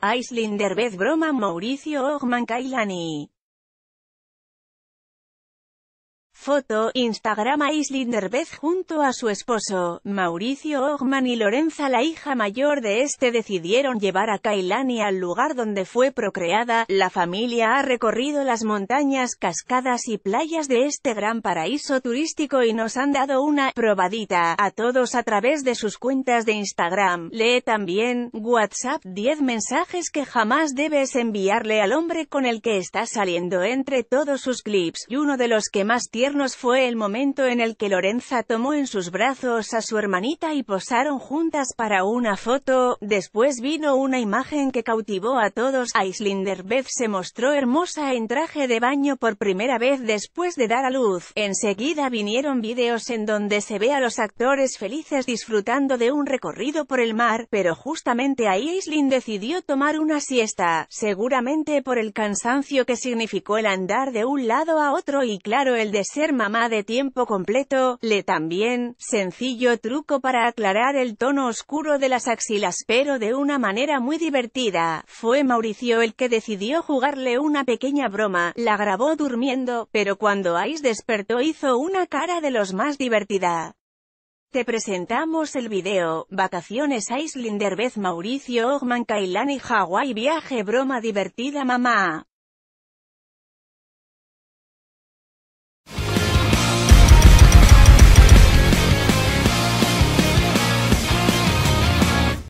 Aislinn Derbez broma Mauricio Ogman Kailani Foto, Instagram Aislinn Derbez junto a su esposo, Mauricio Ogman y Lorenza la hija mayor de este decidieron llevar a Kailani al lugar donde fue procreada, la familia ha recorrido las montañas, cascadas y playas de este gran paraíso turístico y nos han dado una probadita a todos a través de sus cuentas de Instagram. Lee también, WhatsApp 10 mensajes que jamás debes enviarle al hombre con el que estás saliendo entre todos sus clips, y uno de los que más tiene fue el momento en el que Lorenza tomó en sus brazos a su hermanita y posaron juntas para una foto, después vino una imagen que cautivó a todos, Aislinn Derbez se mostró hermosa en traje de baño por primera vez después de dar a luz, enseguida vinieron vídeos en donde se ve a los actores felices disfrutando de un recorrido por el mar, pero justamente ahí Aislinn decidió tomar una siesta, seguramente por el cansancio que significó el andar de un lado a otro y claro el deseo ser mamá de tiempo completo, le también, sencillo truco para aclarar el tono oscuro de las axilas pero de una manera muy divertida, fue Mauricio el que decidió jugarle una pequeña broma, la grabó durmiendo, pero cuando Ice despertó hizo una cara de los más divertida. Te presentamos el video, Vacaciones Aislinn Derbez Mauricio Ogman Kailani Hawaii Viaje Broma Divertida Mamá